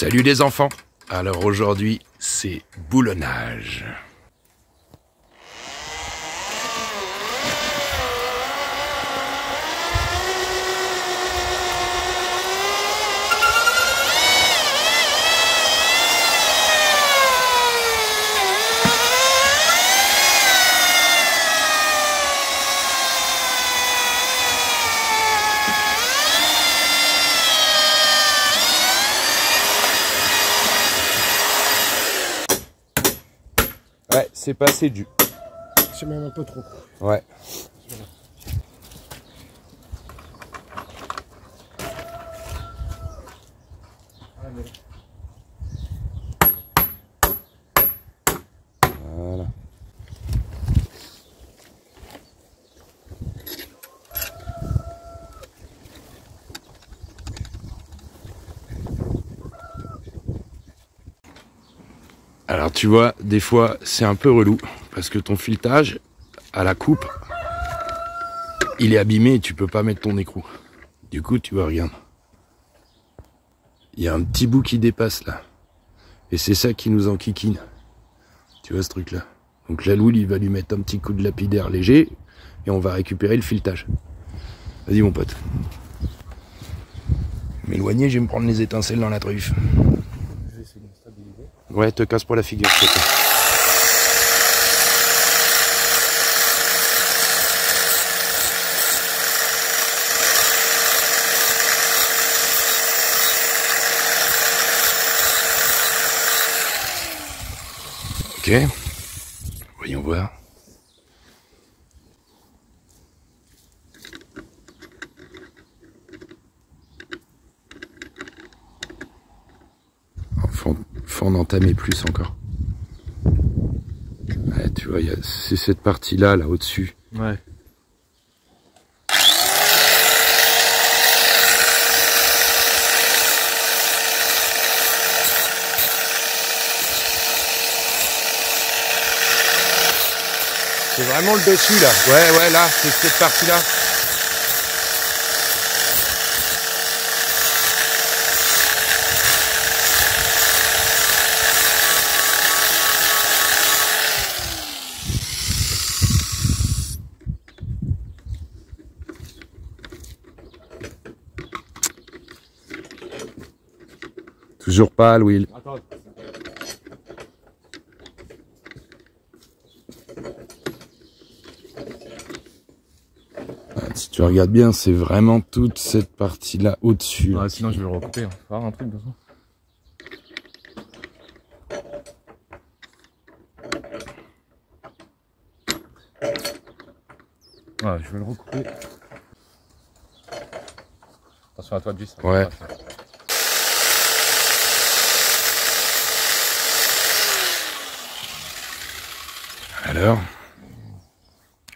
Salut les enfants Alors aujourd'hui, c'est boulonnage. Ouais, c'est pas assez du. C'est même un peu trop. Ouais. Voilà. Tu vois, des fois c'est un peu relou parce que ton filetage à la coupe, il est abîmé et tu peux pas mettre ton écrou. Du coup, tu vois, regarde. Il y a un petit bout qui dépasse là. Et c'est ça qui nous enquiquine. Tu vois ce truc là. Donc la loule, il va lui mettre un petit coup de lapidaire léger et on va récupérer le filetage. Vas-y mon pote. M'éloigner, je vais me prendre les étincelles dans la truffe. Je vais essayer de me stabiliser. Ouais, te casse pas la figure, s'il te plaît. Ok. Voyons voir. Faut, faut en entamer plus encore. Ouais, tu vois, c'est cette partie-là, là, au-dessus. Ouais. C'est vraiment le dessus, là. Ouais, ouais, là, c'est cette partie-là. Toujours pas, Louis. Attends. Si tu regardes bien, c'est vraiment toute cette partie-là au-dessus. là. Ouais, sinon, je vais le recouper. hein. Faut avoir un truc de. Ouais, je vais le recouper. Attention à toi, Gus. Ouais. Alors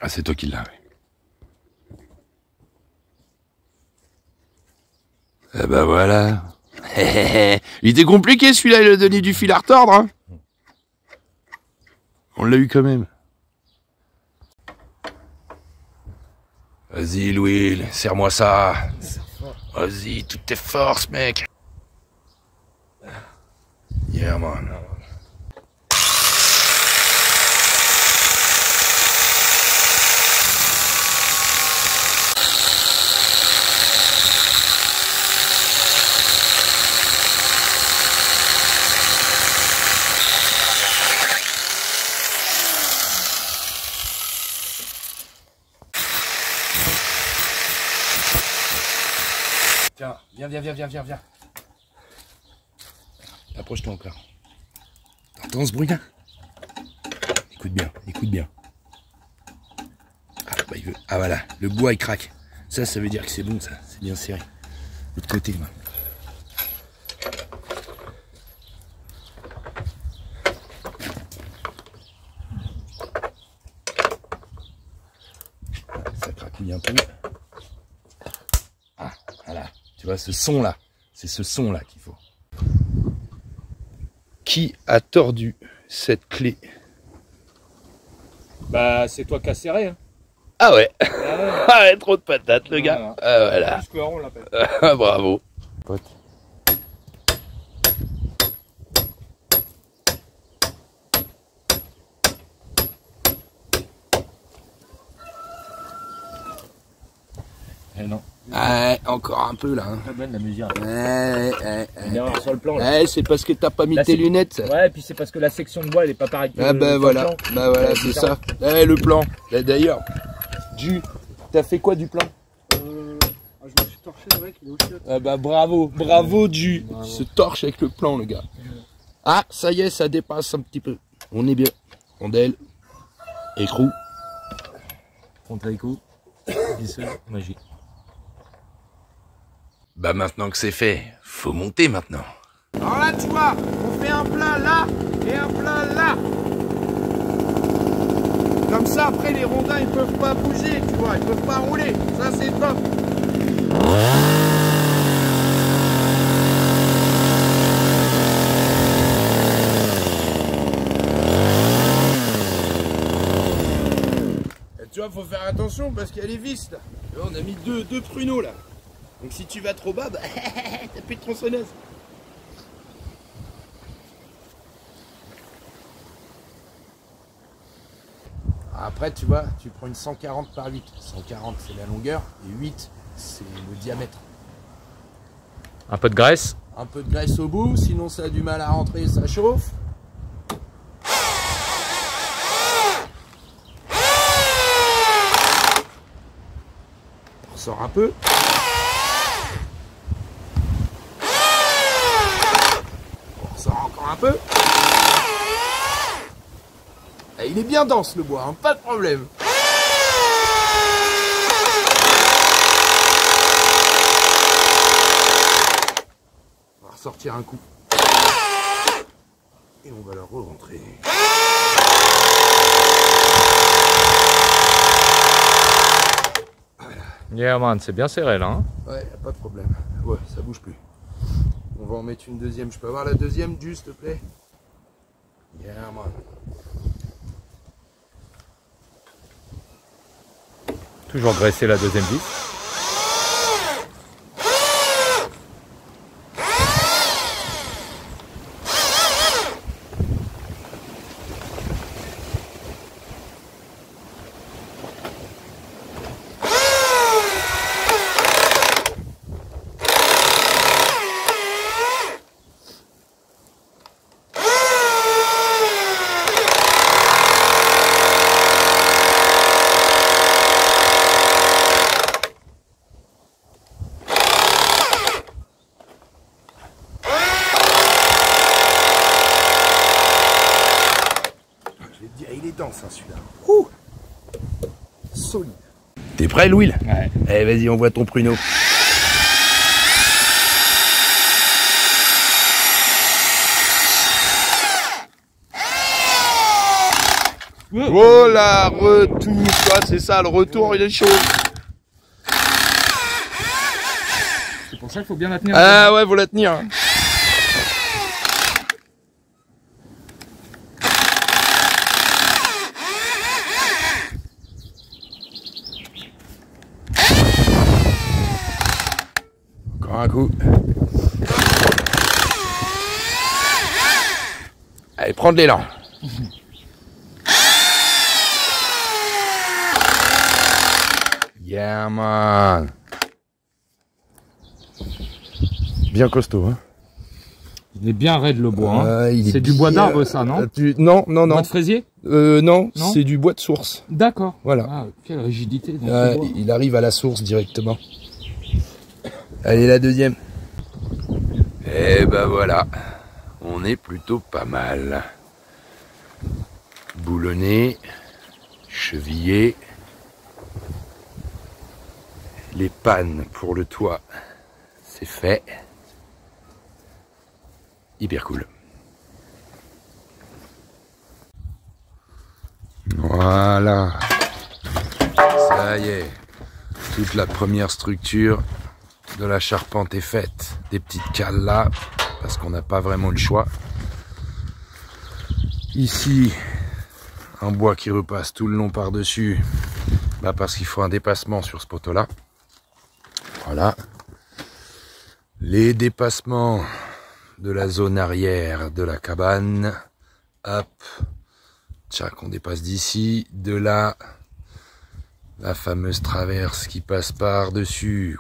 Ah, c'est toi qui l'as, oui. Eh ben voilà. il était compliqué celui-là, il a donné du fil à retordre. Hein On l'a eu quand même. Vas-y, Louis, serre-moi ça. Vas-y, toutes tes forces, mec. Yeah, man. Viens, viens, viens, viens, viens, viens. Approche-toi encore. T'entends ce bruit-là Écoute bien, écoute bien. Ah, bah, il veut... ah voilà, le bois il craque. Ça, ça veut dire que c'est bon, ça. C'est bien serré. L'autre côté, moi. Ça craquille un peu. Ah, voilà. Tu vois, ce son-là. C'est ce son-là qu'il faut. Qui a tordu cette clé? Bah, c'est toi qui as serré. Hein. Ah ouais Ah ouais. Ah trop de patates, le gars. Voilà. Ah voilà. Ah, bravo. Pote. Eh non. Ouais, encore un peu là. hein. Très bonne la mesure. Ouais, ouais, Une ouais. erreur sur le plan. Là. Ouais, c'est parce que t'as pas mis Là, tes lunettes. Ouais, puis c'est parce que la section de bois elle est pas pareille. que Ah bah voilà, plan. bah voilà, Ouais, c'est ça. Eh, le plan. D'ailleurs, Ju, t'as fait quoi du plan? Euh, ah, je me suis torché le mec, il est au. Ah bah bravo, bravo Ju. Bravo. Il se torche avec le plan, le gars. Ah, ça y est, ça dépasse un petit peu. On est bien. Rondelle, écrou. Contre-écho. Visseux, magie. Bah maintenant que c'est fait, faut monter maintenant. Alors là, tu vois, on fait un plat là et un plat là. Comme ça, après, les rondins, ils peuvent pas bouger, tu vois, ils peuvent pas rouler. Ça, c'est top. Tu vois, faut faire attention parce qu'il y a les vis là. Vois, on a mis deux, deux pruneaux là. Donc si tu vas trop bas, bah, t'as plus de tronçonneuse. Après, tu vois, tu prends une 140 par 8. 140, c'est la longueur, et 8, c'est le diamètre. Un peu de graisse. Un peu de graisse au bout, sinon ça a du mal à rentrer, ça chauffe. On ressort un peu. Un peu. Et il est bien dense le bois, hein, pas de problème. On va ressortir un coup. Et on va la re-rentrer. Yeah man, c'est bien serré là. Hein Ouais, pas de problème. Ouais, ça bouge plus. Mettre une deuxième. Je peux avoir la deuxième, du, s'il te plaît? Yeah, man. Toujours graisser la deuxième vis. Il est dense, hein, celui-là. Ouh Solide. T'es prêt, Louis? Ouais. Eh, vas-y, on voit ton pruneau. Oh la retouche, ah, c'est ça, le retour, il est chaud. C'est pour ça qu'il faut bien la tenir. Ah ouais, faut la tenir. hein. Encore un coup. De l'élan. Yeah man. Bien costaud, hein. Il est bien raide le bois. hein. Euh, il est c'est du bois d'arbre ça, non Euh, tu- Non, non, non. Bois de fraisier Euh, non, Non c'est du bois de source. D'accord. Voilà. Ah, quelle rigidité dans Euh, ce bois. il arrive à la source directement. Allez, la deuxième. Et ben voilà. On est plutôt pas mal. Boulonné, chevillé. Les pannes pour le toit, c'est fait. Hyper cool. Voilà. Ça y est. Toute la première structure de la charpente est faite. Des petites cales là, parce qu'on n'a pas vraiment le choix. Ici, un bois qui repasse tout le long par-dessus, bah parce qu'il faut un dépassement sur ce poteau-là. Voilà. Les dépassements de la zone arrière de la cabane. Hop. Tchac, on dépasse d'ici. De là, La fameuse traverse qui passe par-dessus.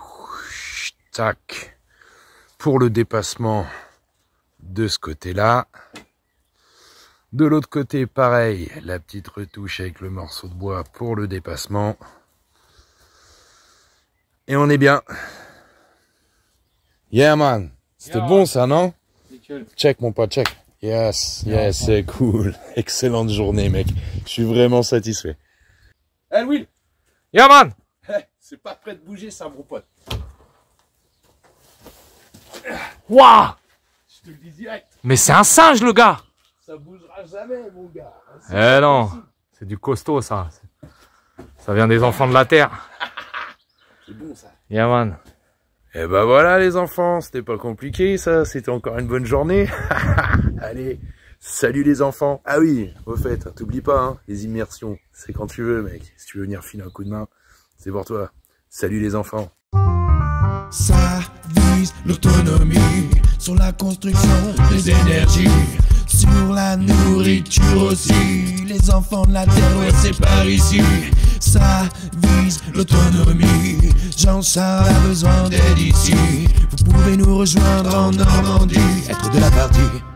Tac. Pour le dépassement de ce côté-là. De l'autre côté, pareil, la petite retouche avec le morceau de bois pour le dépassement. Et on est bien. Yeah man. C'était bon ça, non? Check mon pote, check. Yes, yes, c'est cool. Excellente journée mec. Je suis vraiment satisfait. Eh Will Yeah man C'est pas prêt de bouger ça mon pote. Waouh Je te le dis direct. Mais c'est un singe le gars Ça bougera jamais mon gars. Eh non C'est du costaud ça. Ça vient des enfants de la terre. C'est bon ça. Yeah man. Et ben voilà les enfants, c'était pas compliqué ça, c'était encore une bonne journée. Allez, salut les enfants. Ah oui, au fait, t'oublies pas, hein, les immersions, c'est quand tu veux mec. Si tu veux venir filer un coup de main, c'est pour toi. Salut les enfants. Ça vise l'autonomie sur la construction des énergies, sur la nourriture aussi. Les enfants de la terre, ouais, c'est par ici. Ça vise l'autonomie. Jean Charles a besoin d'aide ici. Vous pouvez nous rejoindre en Normandie, être de la partie.